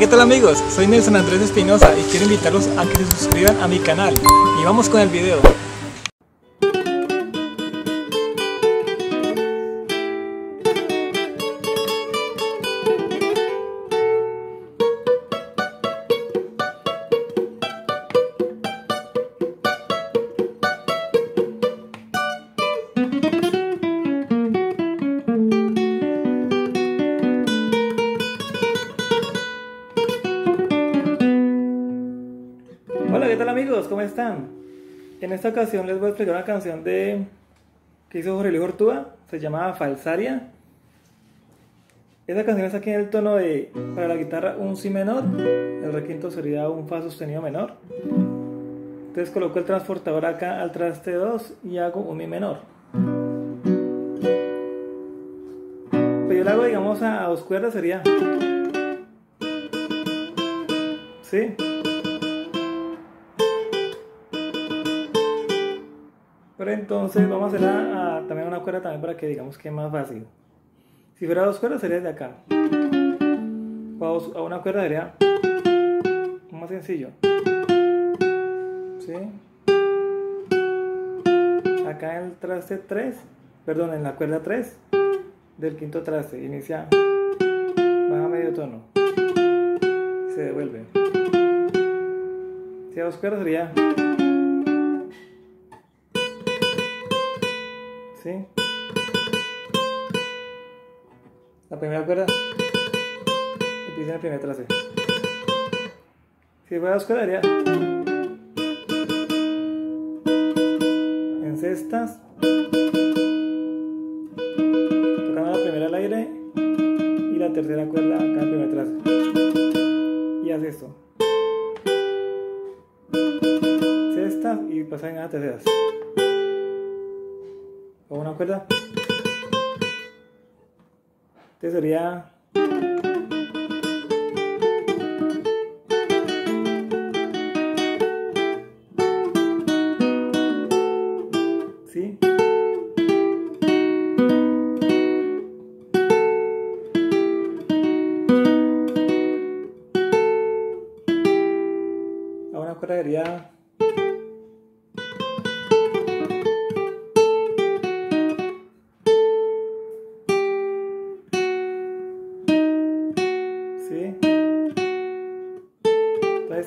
¿qué tal amigos? Soy Nelson Andrés Espinosa y quiero invitarlos a que se suscriban a mi canal. Y vamos con el video. ¿Cómo están? En esta ocasión les voy a explicar una canción de que hizo Jorge Luis Ortúa, se llamaba Falsaria. Esa canción está aquí en el tono de, para la guitarra, un Si menor, el requinto sería un Fa sostenido menor. Entonces coloco el transportador acá al traste 2 y hago un Mi menor. Pues yo lo hago, digamos, a, a dos cuerdas sería. ¿Sí? Pero entonces vamos a hacer a, a- también una cuerda también para que digamos que es más fácil. Si fuera dos cuerdas sería de acá. A, una cuerda sería más sencillo. ¿Sí? Acá en el traste 3, perdón, en la cuerda 3 del quinto traste, inicia, baja medio tono, se devuelve. Si a dos cuerdas sería ¿Sí? La primera cuerda empieza en el primer traste. Si fuera dos cuerdas haría en cestas, tocando la primera al aire y la tercera cuerda acá en el primer traste. Y hace esto. Cestas y pasan a las terceras o una cuerda. Este sería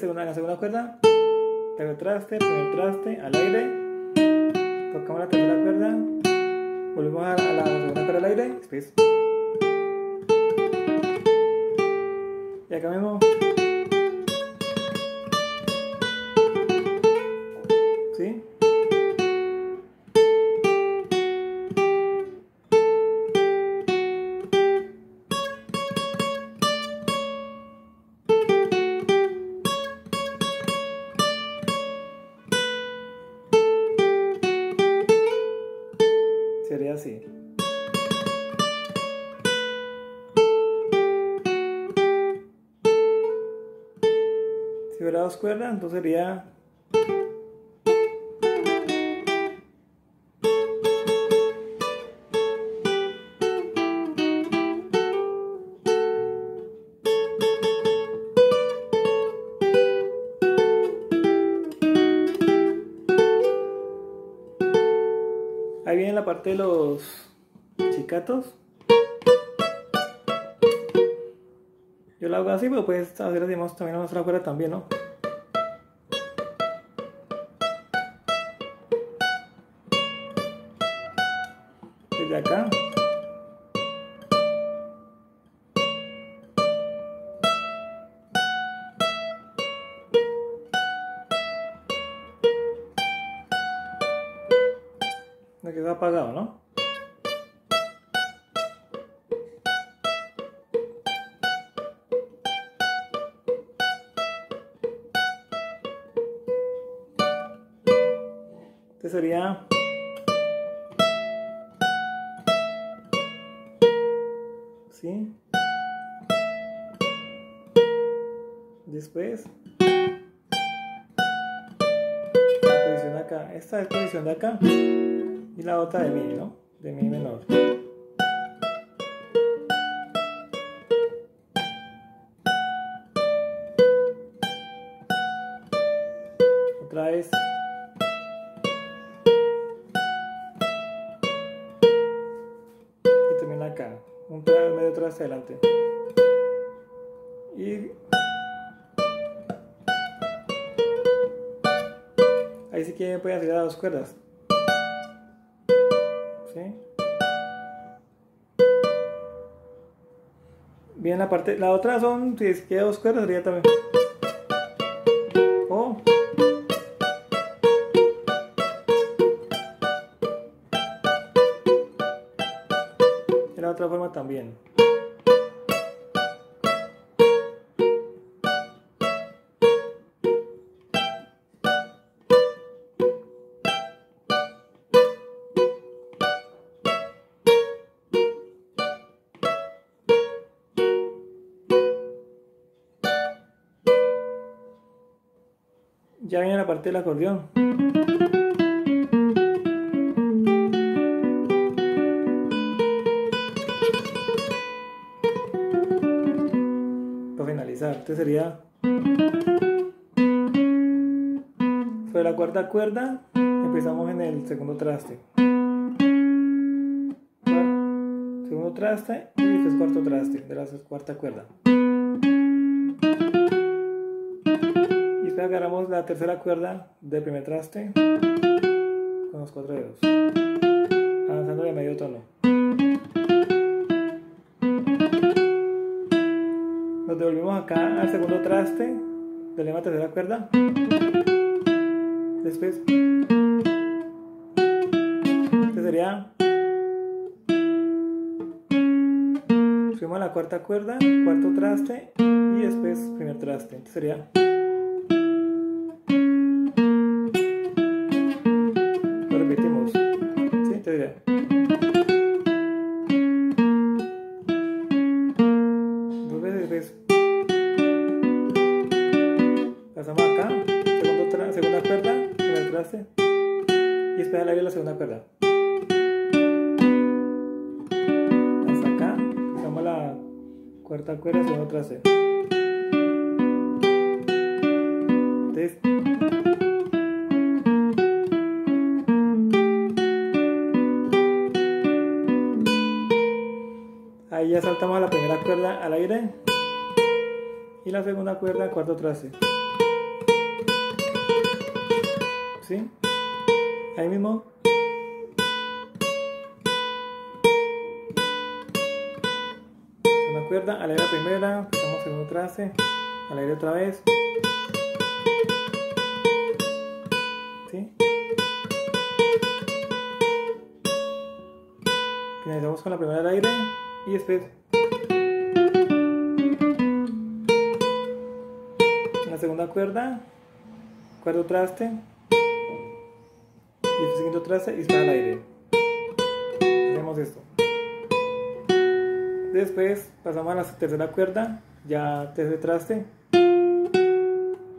segunda, en la segunda cuerda, primer traste, primer traste, al aire, tocamos la tercera cuerda, volvemos a, la segunda cuerda al aire, después. Y acá mismo. Dos cuerdas, entonces sería... Ahí viene la parte de los chicatos. Yo lo hago así, pero puedes hacer digamos, también otra cuerda también, ¿no? Desde acá. Me quedó apagado, ¿no? Este sería... así. Después. La posición de acá. Esta es posición de acá. Y la otra de mi, ¿no? De mi menor. Otra vez. Y también acá un medio traste adelante. Y ahí sí que puede hacer a dos cuerdas. ¿Sí? Bien, la parte, la otra son, si es que dos cuerdas sería también. La otra forma también. ya viene la parte del acordeón. Este sería sobre la cuarta cuerda, empezamos en el segundo traste. Segundo traste y después cuarto traste de la cuarta cuerda. agarramos la tercera cuerda del primer traste con los cuatro dedos, avanzando de medio tono. Nos devolvemos acá al segundo traste de la tercera cuerda. Después, este sería. Subimos a la cuarta cuerda, cuarto traste y después primer traste. Este sería. La segunda cuerda. Hasta acá, usamos la cuarta cuerda, segundo traste. Entonces, ahí ya saltamos la primera cuerda al aire y la segunda cuerda cuarto traste. ¿Sí? Ahí mismo. Una cuerda, al aire primera, pasamos segundo traste, al aire otra vez. ¿Sí? Finalizamos con la primera al aire y después la segunda cuerda, cuarto traste, y traste y está al aire. Hacemos esto. Después pasamos a la tercera cuerda, ya tercer traste,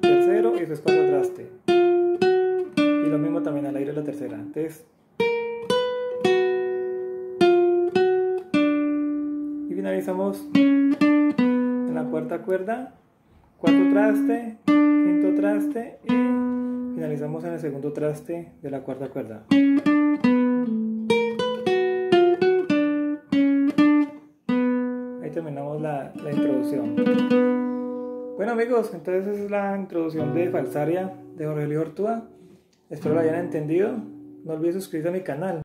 tercero y después cuarto traste. Y lo mismo también al aire la tercera. Entonces, y finalizamos en la cuarta cuerda, cuarto traste, quinto traste y Finalizamos en el segundo traste de la cuarta cuerda. Ahí terminamos la, introducción. Bueno amigos, entonces esa es la introducción de Falsaria de Jorge Ortúa. Espero lo hayan entendido. No olviden suscribirse a mi canal.